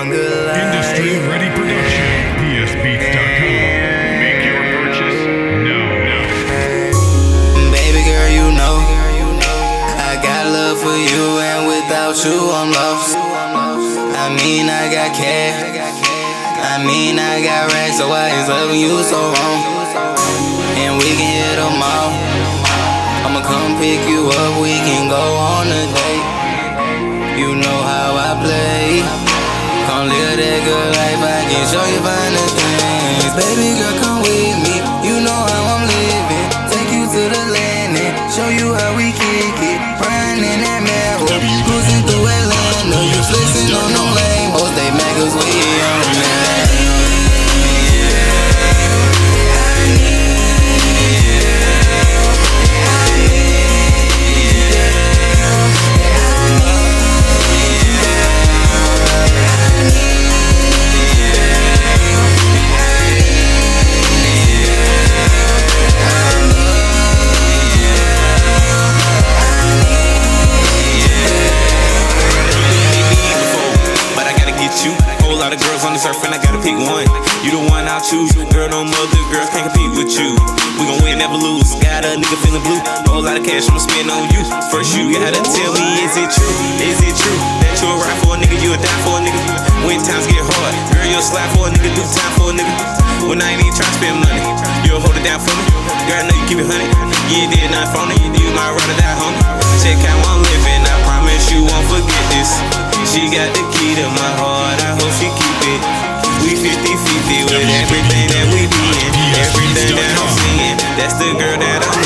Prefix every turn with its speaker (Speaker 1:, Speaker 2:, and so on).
Speaker 1: on the line.
Speaker 2: Industry Ready Production. PSBeats.com. Make your purchase now.
Speaker 1: Baby girl, you know I got love for you, and without you, I'm lost. I mean, I got cash. I mean, I got racks, so why is loving you so wrong? And we can hit them all. I'ma come pick you up, we can go on a date. You know how I play. That good life, I can show you finer things. Baby girl, come with me. You know how I'm living. Take you to the landing, show you how we kick it. Riding in that marrow, cruising through Atlanta. You flexing on them lame
Speaker 3: this earth, and I gotta pick one. You the one I'll choose. Girl, no other girls can't compete with you. We gon' win, never lose. Got a nigga feeling blue. Whole lot of cash I'ma spend on you. First, you gotta tell me, is it true? Is it true that you'll ride for a nigga, you'll die for a nigga? When times get hard, girl, you'll slide for a nigga, do time for a nigga. When I ain't even tryna spend money, you'll hold it down for me. Girl, I know you keep it honey. You did nothing for me. You my ride or die, homie. Check how I'm living. I promise you won't forget this. She got the key to my heart, I hope she keep it. We 50 50 with everything that we be in. Everything that I'm seeing, that's the girl that I'm